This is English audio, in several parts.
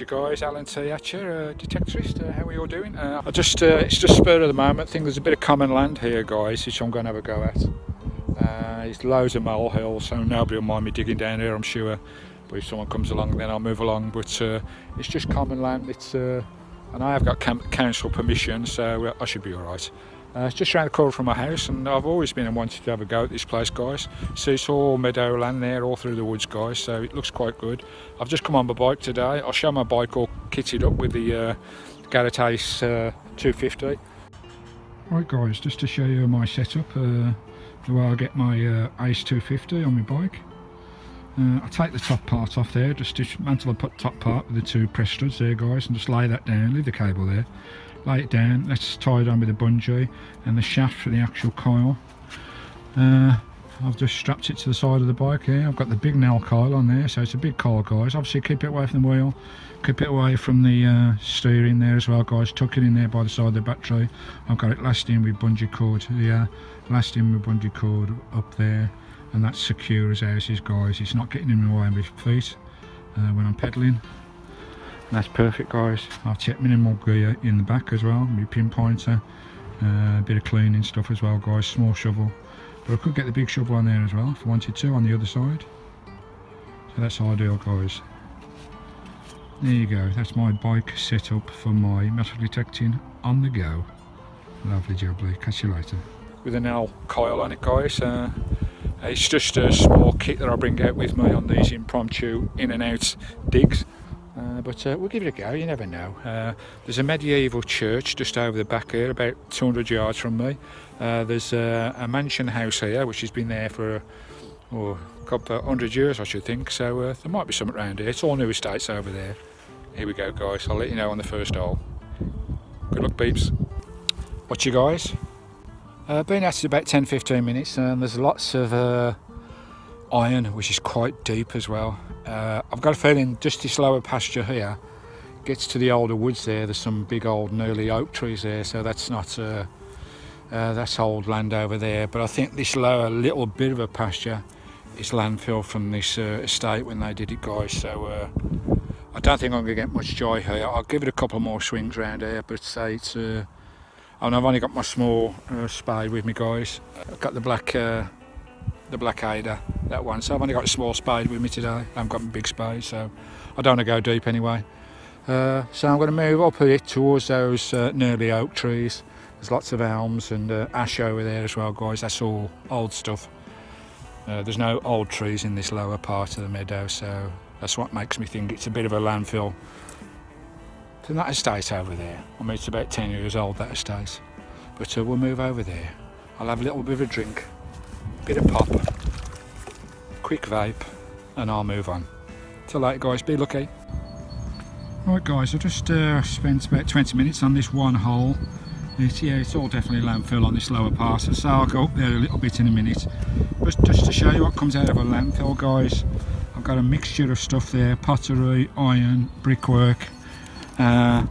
you guys. LNT Hatcher, uh, detectorist. Uh, how are you all doing? Uh, I just, uh, it's just spur of the moment. I think there's a bit of common land here, guys, which I'm going to have a go at. Uh, there's loads of molehills, so nobody will mind me digging down here, I'm sure. But if someone comes along, then I'll move along. But uh, it's just common land. It's, and I have got council permission, so I should be all right. Uh, it's just around the corner from my house and I've always been and wanted to have a go at this place guys. See it's all meadowland there all through the woods guys so it looks quite good. I've just come on my bike today. I'll show my bike all kitted up with the uh, Ace uh, 250. Right guys just to show you my setup uh, the way I get my uh, Ace 250 on my bike. Uh, I take the top part off there, just dismantle the top part with the two press studs there guys and just lay that down, leave the cable there lay it down. Let's tie it on with a bungee and the shaft for the actual coil. Uh, I've just strapped it to the side of the bike here. I've got the big NEL coil on there so it's a big coil guys. Obviously keep it away from the wheel. Keep it away from the uh, steering there as well guys. Tuck it in there by the side of the battery. I've got it lashed in with bungee cord. Yeah lashed in with bungee cord up there. And that's secure as houses guys. It's not getting in the way of my feet uh, when I'm pedaling that's perfect guys. I've checked minimal gear in the back as well my pinpointer uh, a bit of cleaning stuff as well guys small shovel. But I could get the big shovel on there as well if I wanted to on the other side. So that's ideal guys. There you go. That's my bike setup for my metal detecting on the go. Lovely jubbly catch you later. With an L coil on it guys uh, it's just a small kit that I bring out with me on these impromptu in and out digs uh, but uh, we'll give it a go, you never know. Uh, there's a medieval church just over the back here, about 200 yards from me. Uh, there's a mansion house here, which has been there for oh, a couple of hundred years, I should think. So uh, there might be something around here. It's all new estates over there. Here we go, guys. I'll let you know on the first hole. Good luck, peeps. Watch you guys. Uh, been at it about 10-15 minutes, and there's lots of iron, which is quite deep as well. Uh, I've got a feeling just this lower pasture here gets to the older woods there. There's some big old nearly oak trees there, so that's not uh, uh, that's old land over there. But I think this lower little bit of a pasture is landfill from this uh, estate when they did it, guys. So uh, I don't think I'm going to get much joy here. I'll give it a couple more swings around here, but say it's. Uh, and I've only got my small spade with me, guys. I've got the black the Black Ada, that one. So I've only got a small spade with me today. I haven't got a big spade, so I don't want to go deep anyway. Uh, so I'm going to move up a bit towards those uh, nearly oak trees. There's lots of elms and uh, ash over there as well, guys. That's all old stuff. Uh, there's no old trees in this lower part of the meadow, so that's what makes me think it's a bit of a landfill. And that estate over there, I mean, it's about 10 years old, that estate. But uh, we'll move over there. I'll have a little bit of a drink bit of pop, quick vape, and I'll move on. Till later guys, be lucky. Right guys, I just uh, spent about 20 minutes on this one hole. It's, yeah, it's all definitely landfill on this lower part, so I'll go up there a little bit in a minute. But just to show you what comes out of a landfill guys, I've got a mixture of stuff there, pottery, iron, brickwork. Uh,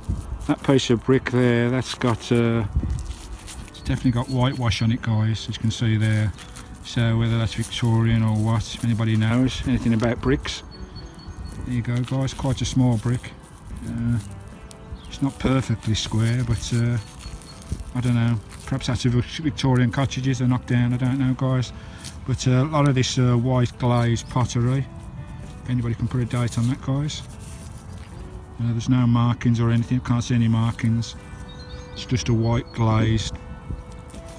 that piece of brick there, that's got, uh, it's definitely got whitewash on it guys, as you can see there so whether that's Victorian or what anybody knows anything about bricks there you go guys quite a small brick. Uh, it's not perfectly square but uh, I don't know perhaps that's Victorian cottages are knocked down I don't know guys. But uh, a lot of this uh, white glazed pottery if anybody can put a date on that guys. Uh, there's no markings or anything can't see any markings. It's just a white glazed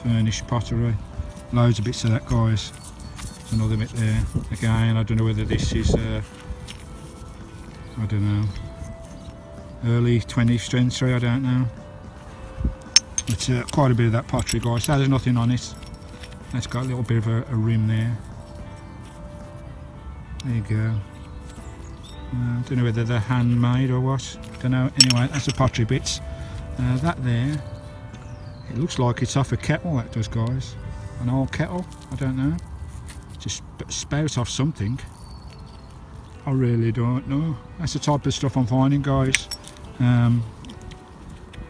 furnished pottery loads of bits of that guys. There's another bit there again. I don't know whether this is uh, I don't know. Early 20th century I don't know. It's uh, quite a bit of that pottery guys. So there's nothing on it it's got a little bit of a, a rim there. There you go. Uh, don't know whether they're handmade or what. Don't know. Anyway that's the pottery bits. Uh, that there. It looks like it's off a kettle that does guys an old kettle? I don't know. Just spout off something. I really don't know. That's the type of stuff I'm finding guys. Um,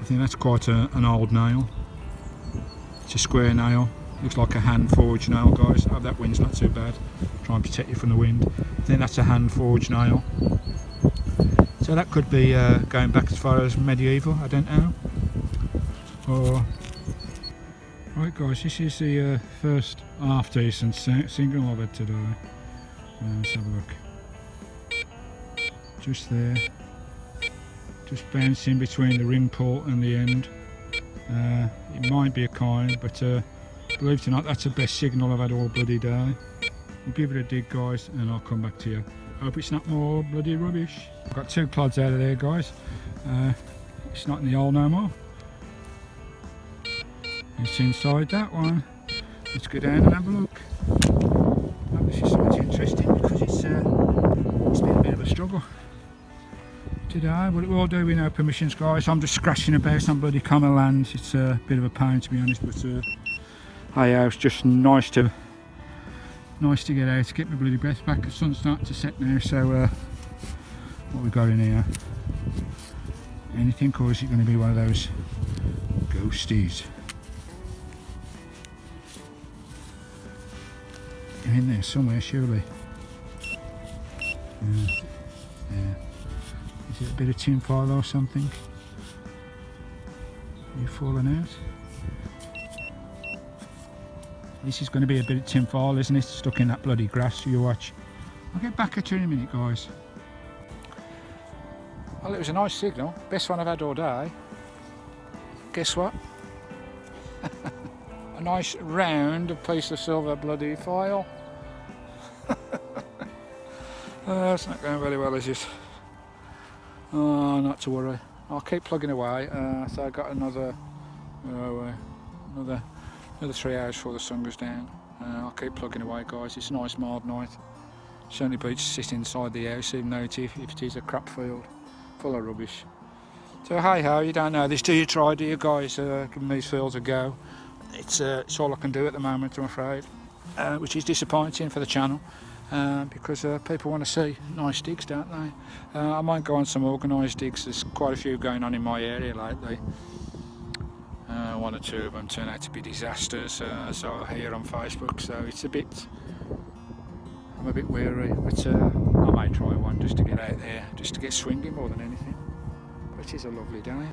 I think that's quite a, an old nail. It's a square nail. Looks like a hand forged nail guys. Oh, that wind's not too bad. Try and protect you from the wind. I think that's a hand forged nail. So that could be uh, going back as far as medieval, I don't know. Or Right guys, this is the uh, first half decent single I've had today. Uh, let's have a look. Just there. Just bouncing between the ring port and the end. Uh, it might be a kind, but uh, believe it or not, that's the best signal I've had all bloody day. We'll give it a dig guys and I'll come back to you. Hope it's not more bloody rubbish. I've got two clods out of there guys. Uh, it's not in the hole no more. It's inside that one. Let's go down and have a look. This is something interesting because it's uh, it's been a bit of a struggle today, but it will do with no permissions, guys. I'm just scratching about on bloody common. It's a bit of a pain to be honest, but uh, hey, uh, it's just nice to nice to get out, get my bloody breath back. The sun's starting to set now, so uh, what we got in here? Anything, or is it going to be one of those ghosties? In there somewhere, surely. Is it a bit of tin foil or something? Are you falling out? This is going to be a bit of tin foil, isn't it? Stuck in that bloody grass, you watch. I'll get back at you in a minute, guys. Well, it was a nice signal. Best one I've had all day. Guess what? a nice round of piece of silver bloody foil. Uh, it's not going very well, is it? Oh, not to worry. I'll keep plugging away. Uh, so I've got another, uh, another, another three hours before the sun goes down. Uh, I'll keep plugging away, guys. It's a nice mild night. Certainly beats sitting inside the house, even though it, if it is a crap field, full of rubbish. So hey ho, you don't know this, do you try, do you guys, uh, these fields a go? It's, uh, it's all I can do at the moment, I'm afraid, uh, which is disappointing for the channel. Uh, because uh, people want to see nice digs, don't they? Uh, I might go on some organised digs. There's quite a few going on in my area lately. Uh, one or two of them turn out to be disasters, uh, as I hear on Facebook. So it's a bit, I'm a bit weary, but uh, I might try one just to get out there, just to get swinging more than anything. But it is a lovely day.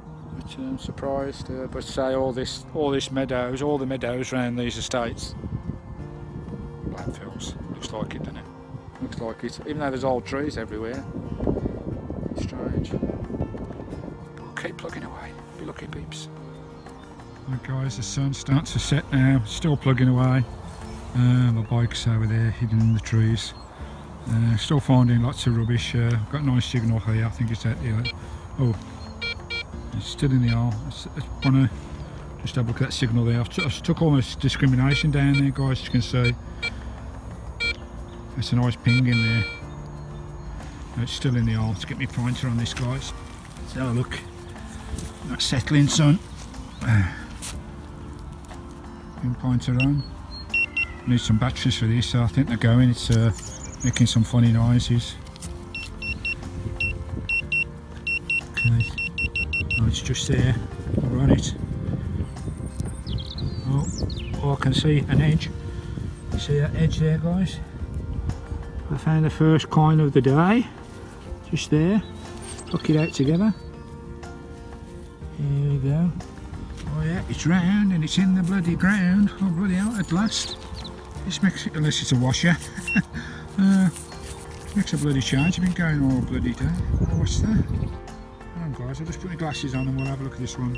I'm surprised. but say all this, all this meadows, all the meadows around these estates, landfills. Looks like it, doesn't it? Looks like it. Even though there's old trees everywhere. strange. But keep plugging away. Be lucky peeps. Right guys, the sun starts to set now. Still plugging away. Uh, my bike's over there hidden in the trees. Uh, still finding lots of rubbish. Uh, got a nice signal here. I think it's at the. Oh, it's still in the hole. I want to just have a look at that signal there. I've, took almost discrimination down there, guys. As you can see. There's a nice ping in there. It's still in the hole. Let's get my pointer on this, guys. Let's have a look. That's settling, son. Pin pointer on. Need some batteries for this, so I think they're going. It's uh, making some funny noises. Okay. Oh, it's just there. I'll run it. Oh, oh, I can see an edge. See that edge there, guys? I found the first coin of the day just there. Hook it out together. Here we go. Oh yeah it's round and it's in the bloody ground. Oh bloody hell at last. This makes it unless it's a washer. Uh, makes a bloody change I've been going all bloody day. Oh, what's that? On guys I'll just put my glasses on and we'll have a look at this one.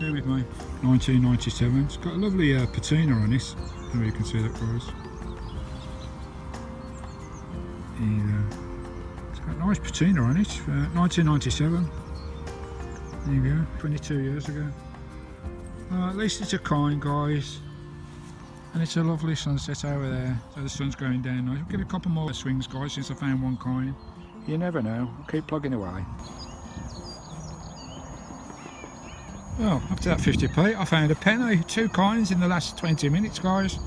Bear with me. 1997 it's got a lovely uh, patina on this. I you can see that guys uh, it's got nice patina on it, uh, 1997. There you go, 22 years ago. Uh, at least it's a kind, guys. And it's a lovely sunset over there. So the sun's going down nice. We'll get a couple more swings, guys, since I found one coin. You never know. I'll keep plugging away. Well, up to that 50p, I found a penny, two coins in the last 20 minutes, guys.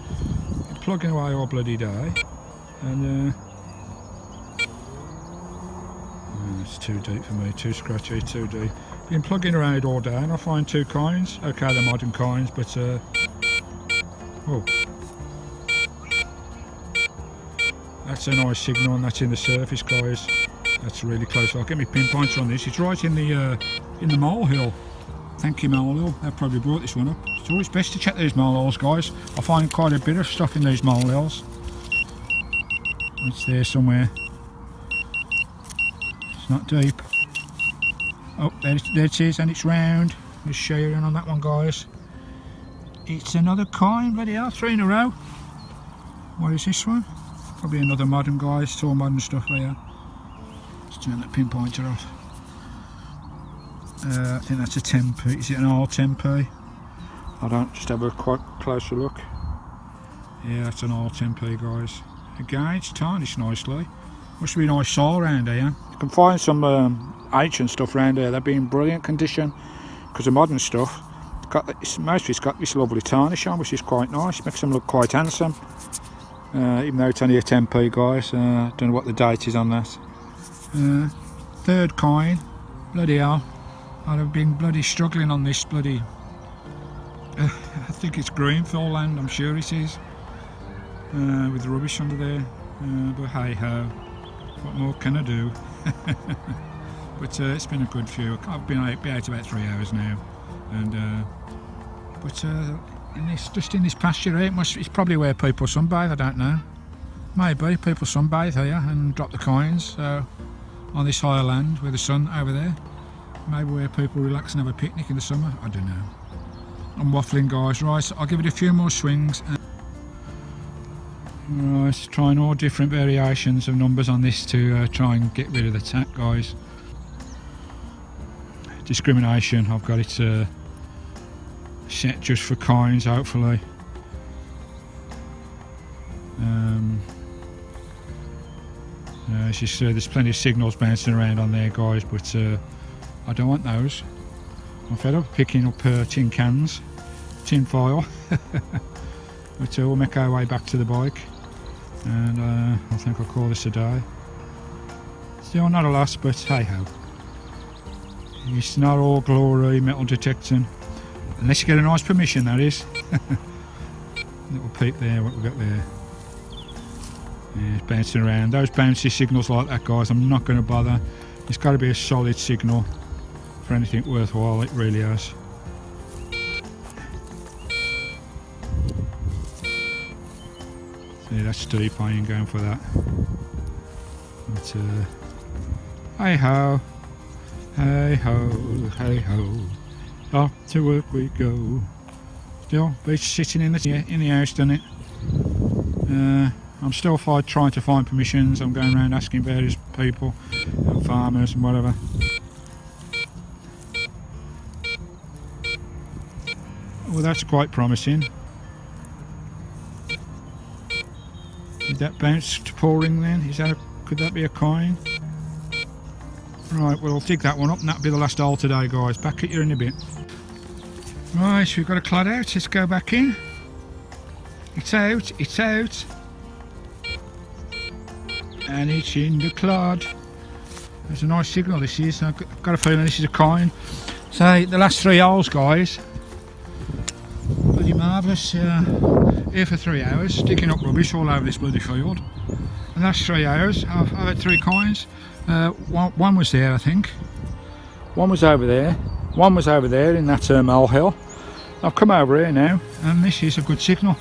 Plugging away all bloody day. And uh, it's too deep for me, too scratchy, too deep. Been plugging around all day and I find two coins. Okay, they're modern coins, but uh, oh, that's a nice signal and that's in the surface, guys. That's really close. I'll get my pinpointer on this. It's right in the uh, in the molehill. Thank you, molehill. They probably brought this one up. It's always best to check these molehills, guys. I find quite a bit of stuff in these molehills. It's there somewhere. Not deep. Oh, there, there it is, and it's round. Just show you on that one, guys. It's another coin, bloody hell, three in a row. What is this one? Probably another modern, guys. It's all modern stuff here. Let's turn that pinpointer off. Uh, I think that's a 10p. Is it an R10p? I don't. Just have a quite closer look. Yeah, that's an R10p, guys. Again, it's tarnished nicely. Must be a nice saw around here. You can find some um, ancient stuff around here. They've been in brilliant condition because the modern stuff. Got this, most of it's got this lovely tarnish on, which is quite nice. Makes them look quite handsome. Uh, even though it's only a 10p, guys. Uh, don't know what the date is on that. Uh, third coin. Bloody hell. I'd have been bloody struggling on this bloody... Uh, I think it's Greenfield land, I'm sure it is. Uh, with rubbish under there. Uh, but hey ho, what more can I do? but uh, it's been a good few. I've been out, been out about three hours now. And uh, But uh, in this, just in this pasture here, it must, it's probably where people sunbathe, I don't know. Maybe people sunbathe here and drop the coins on this higher land with the sun over there. Maybe where people relax and have a picnic in the summer. I don't know. I'm waffling guys. Right, so I'll give it a few more swings. Right, trying all different variations of numbers on this to uh, try and get rid of the tack guys. Discrimination, I've got it uh, set just for coins hopefully. Um, uh, just, uh, there's plenty of signals bouncing around on there guys but uh, I don't want those. I'm fed up picking up uh, tin cans, tin foil. but uh, we'll make our way back to the bike and uh, I think I'll call this a day. Still not a loss, but hey ho. It's not all glory metal detecting, unless you get a nice permission, that is. Little peep there, what we got there. Yeah, it's bouncing around. Those bouncy signals like that, guys, I'm not going to bother. It's got to be a solid signal for anything worthwhile, it really has. See, that's steep, I ain't going for that. But, uh, hey ho, hey ho, hey ho, off to work we go. Still, be sitting in the in the house, done it. Uh, I'm still trying to find permissions. I'm going around asking various people, and farmers and whatever. Well, that's quite promising. That bounce to pouring then? Is that a, could that be a coin? Right, well I'll dig that one up and that'll be the last hole today guys. Back at you in a bit. Right, so we've got a clod out. Let's go back in. It's out, it's out. And it's in the clod. There's a nice signal this is. I've got a feeling this is a coin. So the last three holes guys marvellous. Uh, here for three hours, sticking up rubbish all over this bloody field. And that's three hours. I've, I've had three coins. Uh, one, one, was there, I think. One was over there. One was over there in that uh, molehill. I've come over here now, and this is a good signal.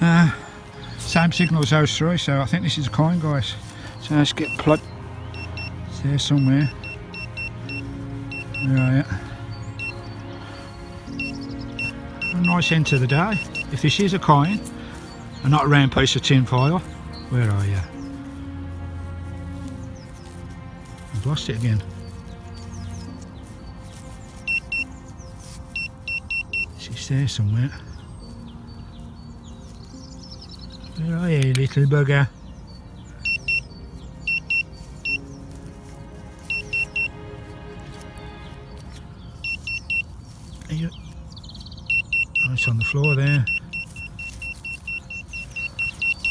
Uh, same signal as those three, so I think this is a coin, guys. So let's get plugged. It's there somewhere. Right a nice end to the day. If this is a coin and not a round piece of tin foil, where are you? I've lost it again. She's there somewhere. Where are you, little bugger? On the floor there.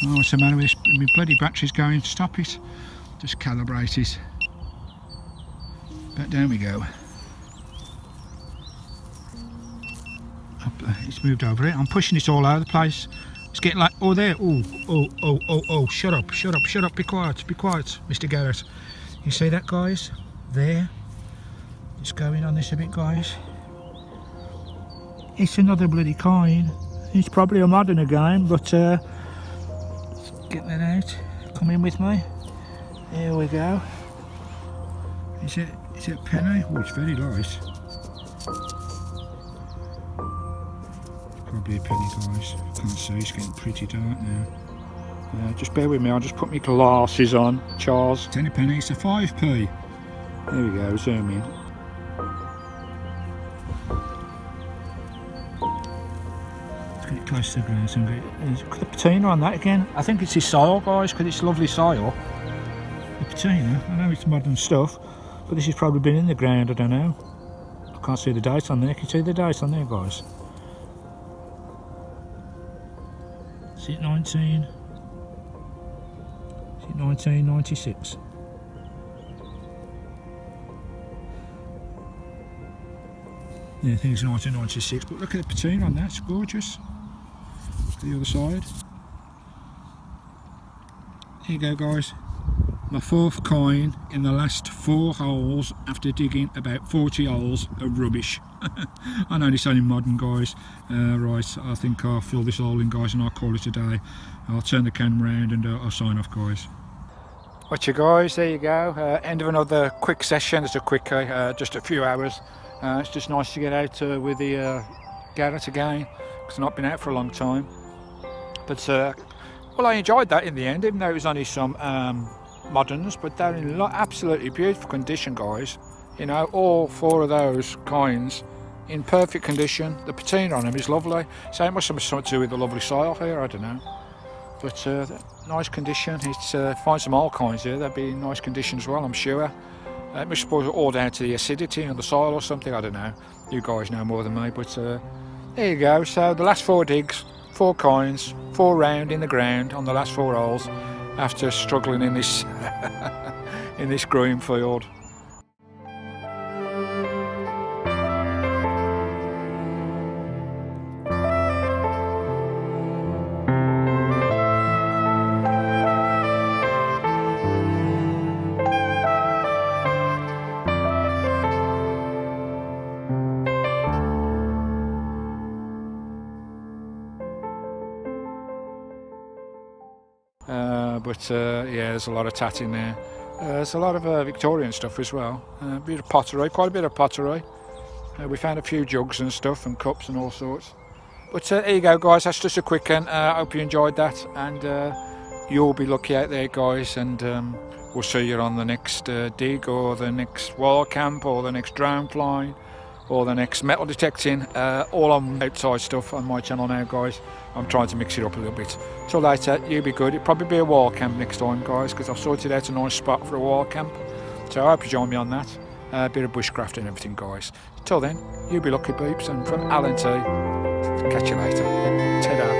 Oh, what's the matter with this? My bloody battery's going. Stop it. Just calibrate it. Back down we go. Up, uh, it's moved over it. I'm pushing it all over the place. It's getting like, oh there, oh, oh, oh, oh, oh, shut up, shut up, shut up, be quiet, be quiet, Mr. Garrett. You see that guys? There. It's going on this a bit guys. It's another bloody coin. It's probably a modern again, but uh, get that out. Come in with me. Here we go. Is it is it penny? Oh, it's very light. Probably a penny, guys. Can't see. It's getting pretty dark now. Uh, just bear with me. I'll just put my glasses on. Charles. Ten a penny. It's a five p. There we go. Zoom in. Get to the ground and get the patina on that again. I think it's his soil guys because it's lovely soil. The patina, I know it's modern stuff, but this has probably been in the ground, I don't know. I can't see the date on there, can you see the date on there guys? Is it 19? Is it 1996? Yeah, I think it's 1996, but look at the patina on that, it's gorgeous the other side. Here you go guys, my fourth coin in the last four holes after digging about 40 holes of rubbish. I know this only modern guys, uh, right I think I'll fill this hole in guys and I'll call it a day. I'll turn the camera around and uh, I'll sign off guys. Watch you guys, there you go, uh, end of another quick session, it's a quick, uh, just a few hours. Uh, it's just nice to get out uh, with the Garrett again, because I've not been out for a long time. But uh, well, I enjoyed that in the end, even though it was only some um, moderns, but they're in absolutely beautiful condition, guys. You know, all four of those coins in perfect condition. The patina on them is lovely. So it must have something to do with the lovely soil here, I don't know. But uh, nice condition. It's uh, find some old coins here, they'd be in nice condition as well, I'm sure. Uh, it must suppose all down to the acidity of the soil or something, I don't know. You guys know more than me, but uh, there you go. So the last four digs, four coins, four round in the ground on the last four holes after struggling in this in this growing field. But uh, yeah, there's a lot of tat in there. Uh, there's a lot of uh, Victorian stuff as well. a bit of pottery, quite a bit of pottery. we found a few jugs and stuff and cups and all sorts. But there you go, guys. That's just a quick one. I hope you enjoyed that, and you'll be lucky out there, guys. And um, we'll see you on the next dig or the next wall camp or the next drone flying or the next metal detecting uh, all on outside stuff on my channel now guys. I'm trying to mix it up a little bit. Till later you'll be good. It'll probably be a wall camp next time guys because I've sorted out a nice spot for a wall camp. So I hope you join me on that. A uh, bit of bushcraft and everything guys. Till then you'll be lucky beeps and from LNT Catch you later. Ta.